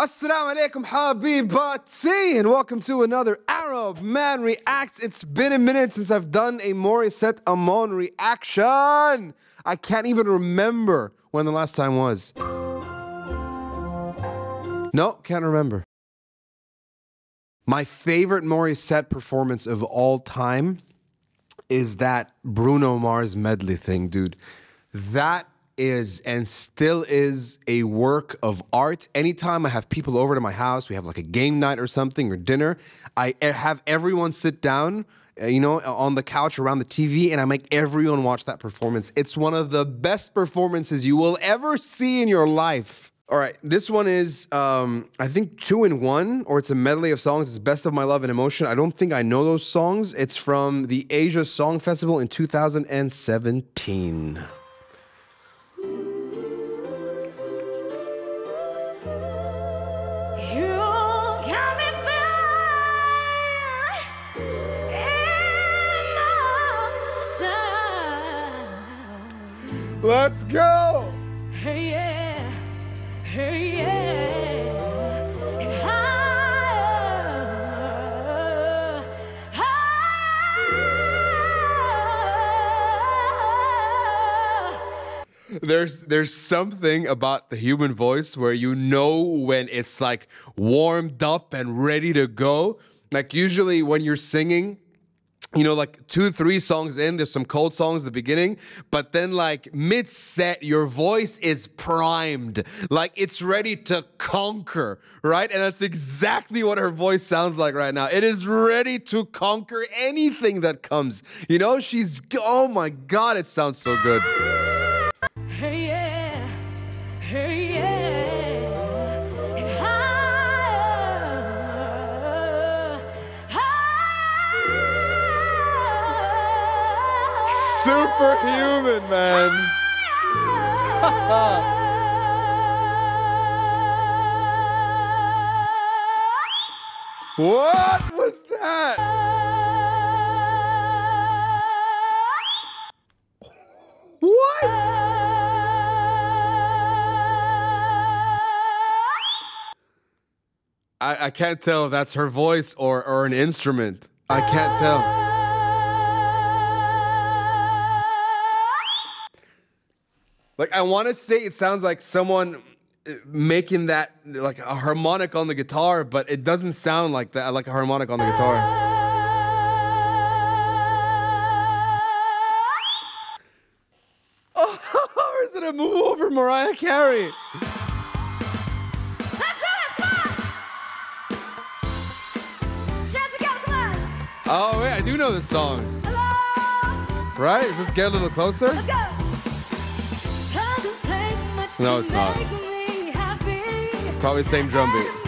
Assalamu alaikum, habibati, and welcome to another Arab Man Reacts. It's been a minute since I've done a Morissette Amon reaction. I can't even remember when the last time was. No, can't remember. My favorite Morissette performance of all time is that Bruno Mars medley thing, dude. That is and still is a work of art. Anytime I have people over to my house, we have like a game night or something or dinner, I have everyone sit down, uh, you know, on the couch around the TV and I make everyone watch that performance. It's one of the best performances you will ever see in your life. All right, this one is, um, I think, two in one, or it's a medley of songs. It's Best of My Love and Emotion. I don't think I know those songs. It's from the Asia Song Festival in 2017. Let's go! Hey, yeah. Hey, yeah. And higher, There's there's something about the human voice where you know when it's like warmed up and ready to go. Like usually when you're singing, you know, like two, three songs in, there's some cold songs at the beginning, but then like mid set, your voice is primed. Like it's ready to conquer, right? And that's exactly what her voice sounds like right now. It is ready to conquer anything that comes. You know, she's, oh my God, it sounds so good. Superhuman, man. What was that? What? I, I can't tell if that's her voice or, or an instrument. I can't tell. Like I want to say it sounds like someone uh, making that like a harmonic on the guitar, but it doesn't sound like that like a harmonic on the guitar. Oh, is it a move over Mariah Carey? Let's do this, come on! Jessica, come! Oh wait, I do know this song. Hello? Right? Is this get a little closer? Let's go! Doesn't take much No, it's not. make me happy. Probably same drum beat.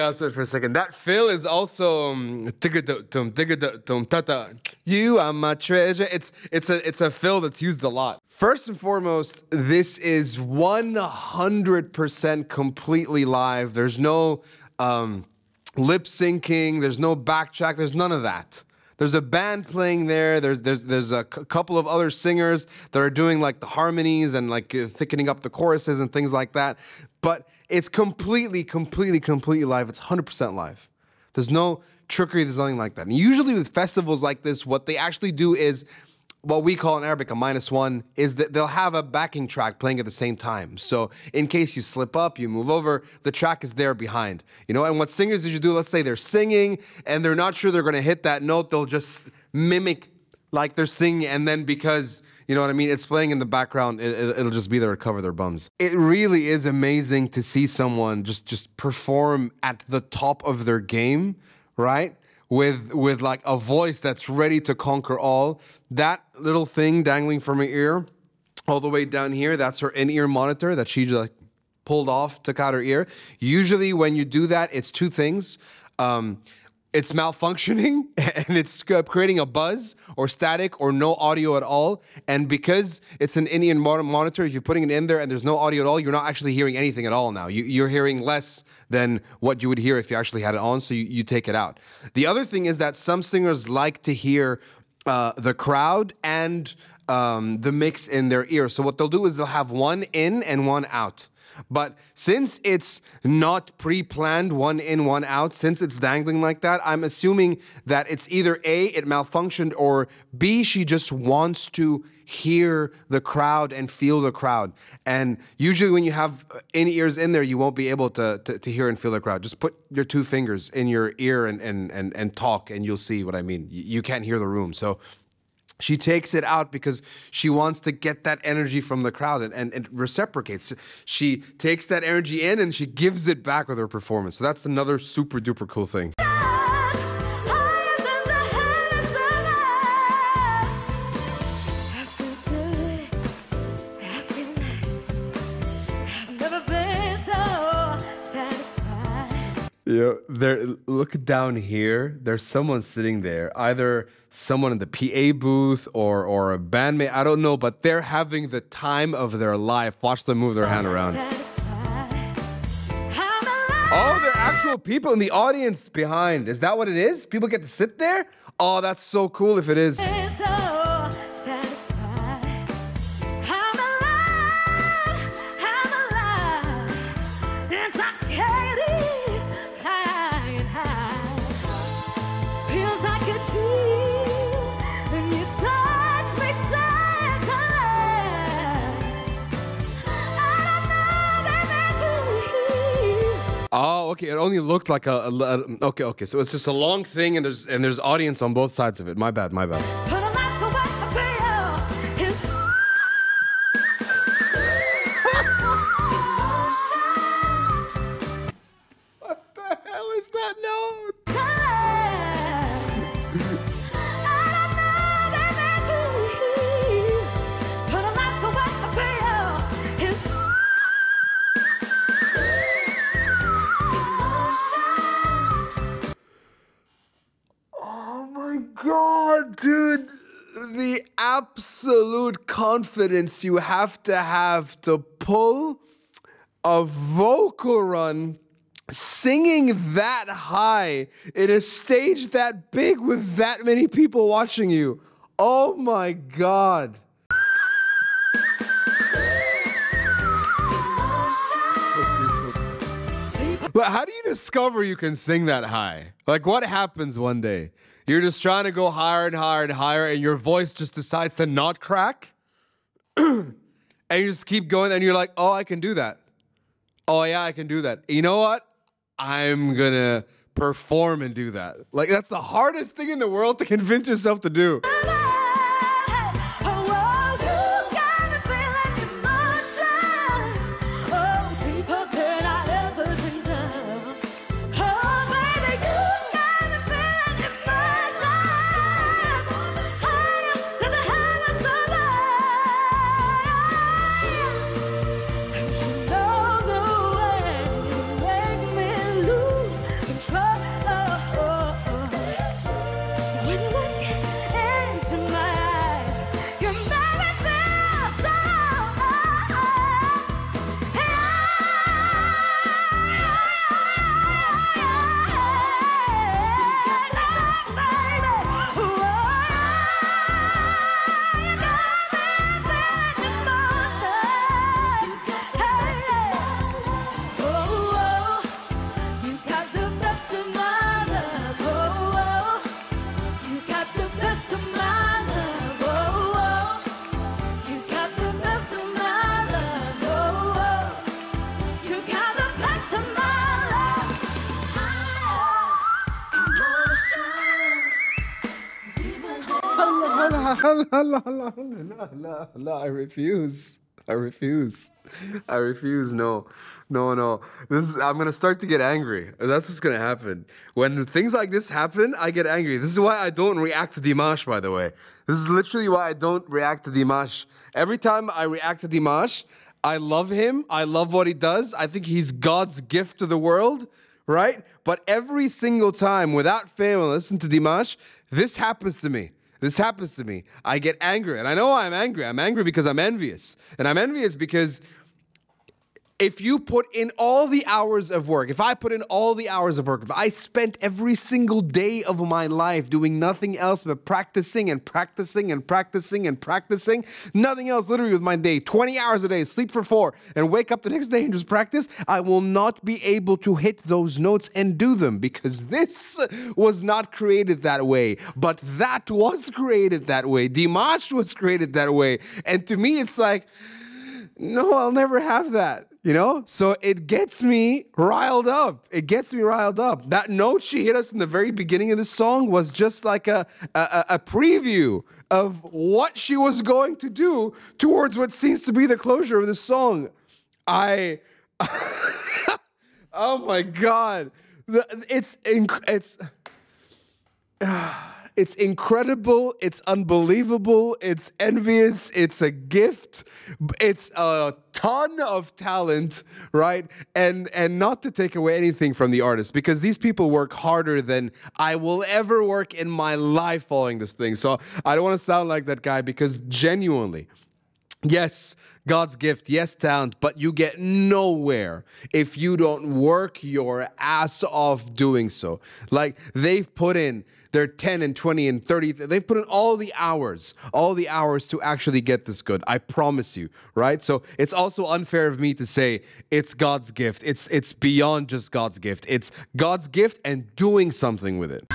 Got switch for a second. That fill is also um, ta-ta. You are my treasure. It's it's a it's a fill that's used a lot. First and foremost, this is 100% completely live. There's no um lip syncing. There's no backtrack. There's none of that. There's a band playing there. There's there's there's a couple of other singers that are doing like the harmonies and like thickening up the choruses and things like that. But it's completely, completely, completely live. It's 100% live. There's no trickery. There's nothing like that. And usually with festivals like this, what they actually do is what we call in Arabic a minus one is that they'll have a backing track playing at the same time. So in case you slip up, you move over, the track is there behind. You know, and what singers usually do, let's say they're singing and they're not sure they're gonna hit that note, they'll just mimic like they're singing, and then because you know what I mean, it's playing in the background, it, it, it'll just be there to cover their bums. It really is amazing to see someone just just perform at the top of their game, right? with with like a voice that's ready to conquer all. That little thing dangling from her ear, all the way down here, that's her in-ear monitor that she just like pulled off, took out her ear. Usually, when you do that, it's two things. Um, it's malfunctioning and it's creating a buzz or static or no audio at all. And because it's an in-ear monitor, if you're putting it in there and there's no audio at all, you're not actually hearing anything at all now. You, you're hearing less than what you would hear if you actually had it on, so you, you take it out. The other thing is that some singers like to hear uh, the crowd and um, the mix in their ear. So what they'll do is they'll have one in and one out. But since it's not pre planned, one in, one out, since it's dangling like that, I'm assuming that it's either A, it malfunctioned, or B, she just wants to hear the crowd and feel the crowd. And usually, when you have uh, in ears in there, you won't be able to, to, to hear and feel the crowd. Just put your two fingers in your ear and, and, and, and talk, and you'll see what I mean. You, you can't hear the room. So, she takes it out because she wants to get that energy from the crowd and, and it reciprocates. She takes that energy in and she gives it back with her performance. So that's another super duper cool thing. Yeah, there. Look down here. There's someone sitting there. Either someone in the PA booth or or a bandmate. I don't know, but they're having the time of their life. Watch them move their hand around. Oh, they're actual people in the audience behind. Is that what it is? People get to sit there? Oh, that's so cool if it is. Oh, okay. It only looked like a, a- a- okay, okay. So it's just a long thing, and there's and there's audience on both sides of it. My bad, my bad. God, dude. The absolute confidence you have to have to pull a vocal run singing that high in a stage that big with that many people watching you. Oh my god. But how do you discover you can sing that high? Like, what happens one day? You're just trying to go higher and higher and higher, and your voice just decides to not crack? and you just keep going, and you're like, oh, I can do that. Oh, yeah, I can do that. You know what? I'm gonna perform and do that. Like, that's the hardest thing in the world to convince yourself to do. La, la, la, I refuse. I refuse. I refuse. No, no, no. This is. I'm gonna start to get angry. That's what's gonna happen when things like this happen. I get angry. This is why I don't react to Dimash. By the way, this is literally why I don't react to Dimash. Every time I react to Dimash, I love him. I love what he does. I think he's God's gift to the world. Right? But every single time, without fail, and listen to Dimash, this happens to me. This happens to me. I get angry. And I know I'm angry. I'm angry because I'm envious. And I'm envious because if you put in all the hours of work, if I put in all the hours of work, if I spent every single day of my life doing nothing else but practicing and practicing and practicing and practicing, nothing else literally with my day, 20 hours a day, sleep for four, and wake up the next day and just practice, I will not be able to hit those notes and do them because this was not created that way. But that was created that way. Dimash was created that way. And to me, it's like, no, I'll never have that. You know? So it gets me riled up. It gets me riled up. That note she hit us in the very beginning of the song was just like a, a, a preview of what she was going to do towards what seems to be the closure of the song. I. oh my God. It's. Inc- it's ah. It's incredible. It's unbelievable. It's envious. It's a gift. It's a ton of talent right? And and not to take away anything from the artist because these people work harder than i will ever work in my life following this thing. So i don't want to sound like that guy because genuinely Yes, God's gift, yes, talent, but you get nowhere if you don't work your ass off doing so. Like they've put in their 10 and 20 and 30, they've put in all the hours, all the hours to actually get this good. I promise you, right? So it's also unfair of me to say it's God's gift. It's it's beyond just God's gift. It's God's gift and doing something with it.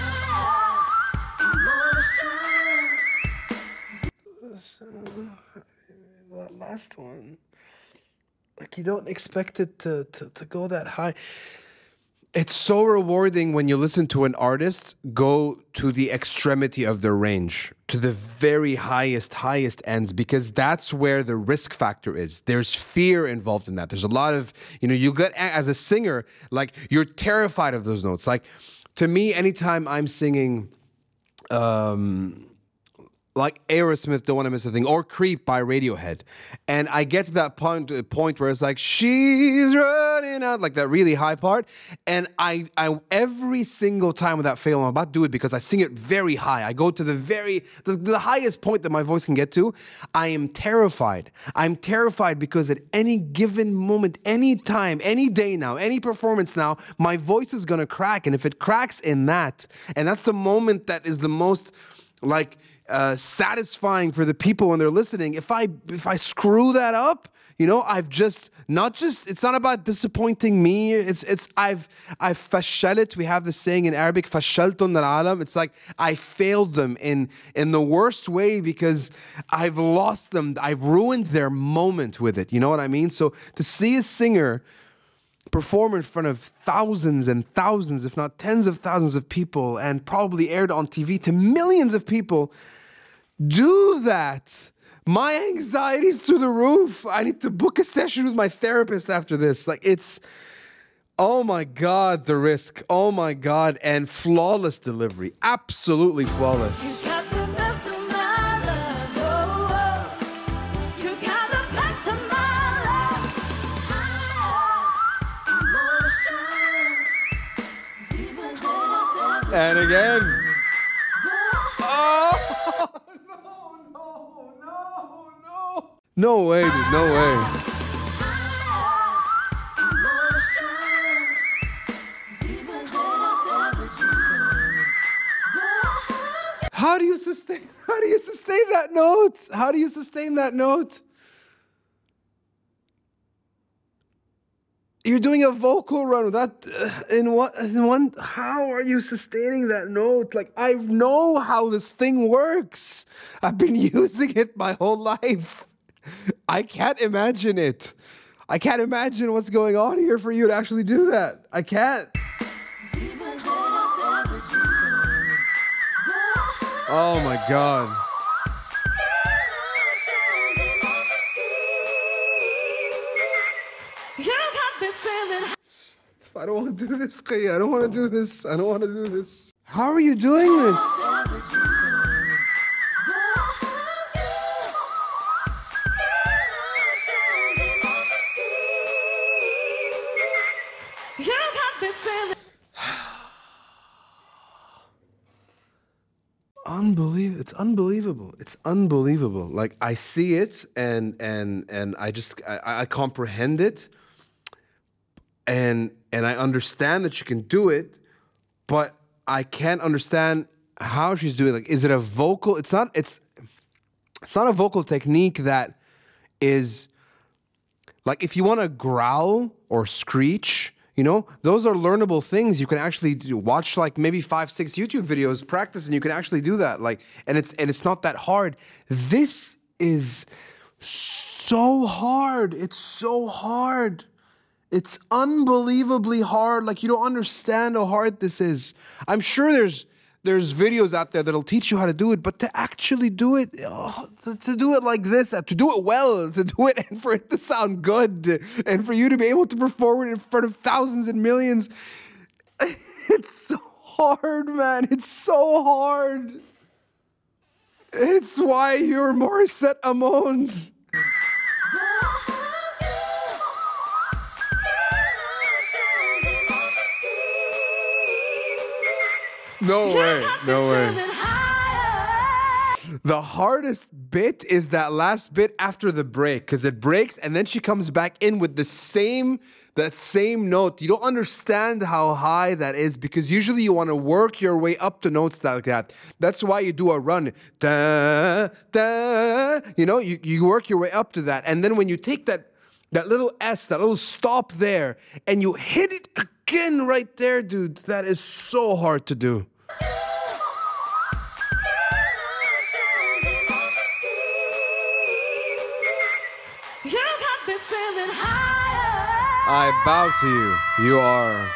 that last one. Like you don't expect it to, to, to go that high. It's so rewarding when you listen to an artist go to the extremity of their range, to the very highest, highest ends, because that's where the risk factor is. There's fear involved in that. There's a lot of, you know, you get as a singer, like you're terrified of those notes. Like to me, anytime I'm singing, um, like Aerosmith, Don't Want to Miss a Thing, or Creep by Radiohead. And I get to that point, uh, where it's like, she's running out, like that really high part. And I, I every single time without fail, I'm about to do it because I sing it very high. I go to the very, the, the highest point that my voice can get to. I am terrified. I'm terrified because at any given moment, any time, any day now, any performance now, my voice is going to crack. And if it cracks in that, and that's the moment that is the most, like, uh, satisfying for the people when they're listening. If I if I screw that up, you know, I've just not just it's not about disappointing me. It's it's I've I've fashalit. We have the saying in Arabic, fashaltun al It's like I failed them in in the worst way because I've lost them. I've ruined their moment with it. You know what I mean? So to see a singer perform in front of thousands and thousands, if not tens of thousands of people, and probably aired on TV to millions of people, do that. My anxiety's through the roof. I need to book a session with my therapist after this. Like, it's, oh my God, the risk. Oh my God. And flawless delivery. Absolutely flawless. And the no. Way, dude. No way. How do you sustain? How do you sustain that note? How do you sustain that note? You're doing a vocal run that uh, in one in one. How are you sustaining that note? Like I know how this thing works. I've been using it my whole life. I can't imagine it. I can't imagine what's going on here for you to actually do that. I can't. Oh my god. I don't want to do this, Kaya. I don't want to do this. I don't want to do this. How are you doing this? Unbelievable. It's unbelievable. Like i see it and and and i just i, I comprehend it. And and i understand that she can do it but i can't understand how she's doing like is it a vocal it's not it's it's not a vocal technique that is like if you want to growl or screech you know those are learnable things. You can actually watch like maybe five six youtube videos practice and you can actually do that like and it's and it's not that hard. This is so hard. It's so hard. It's unbelievably hard. Like you don't understand how hard this is. I'm sure there's there's videos out there that'll teach you how to do it but to actually do it oh, to, to do it like this uh, to do it well to do it and for it to sound good and for you to be able to perform it in front of thousands and millions it's so hard man it's so hard it's why you're Morissette Amon. No way, no way. The hardest bit is that last bit after the break because it breaks and then she comes back in with the same that same note. You don't understand how high that is because usually you want to work your way up to notes like that. That's why you do a run. Da, da, you know, you, you work your way up to that. And then when you take that that little S, that little stop there, and you hit it again right there, dude, that is so hard to do. You got me feeling higher. I bow to you. You are.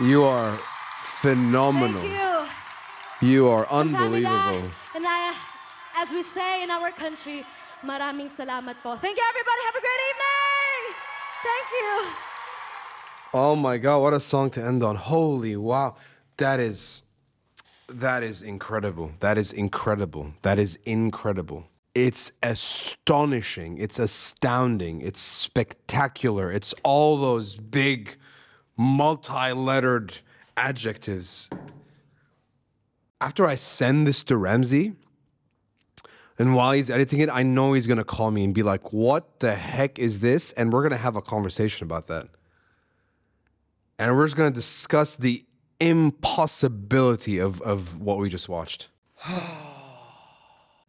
You are phenomenal. Thank you. You are unbelievable. And I, as we say in our country, maraming salamat po. Thank you, everybody. Have a great evening. Thank you. Oh my god, what a song to end on. Holy wow. That is that is incredible. That is incredible. That is incredible. It's astonishing. It's astounding. It's spectacular. It's all those big multi-lettered adjectives. After I send this to Ramsey, and while he's editing it, I know he's gonna call me and be like, "What the heck is this?" And we're gonna have a conversation about that and we're just going to discuss the impossibility of, of what we just watched.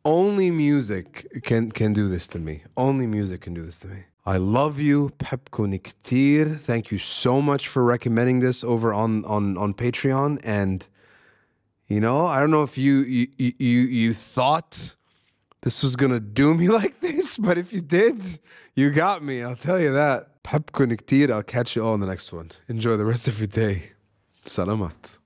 Only music can can do this to me. Only music can do this to me. I love you, Pepko Niktir. Thank you so much for recommending this over on on on Patreon. And you know, I don't know if you you you you, you thought this was gonna do me like this, but if you did, you got me. I'll tell you that. Pepko Niktir. I'll catch you all in the next one. Enjoy the rest of your day. Salamat.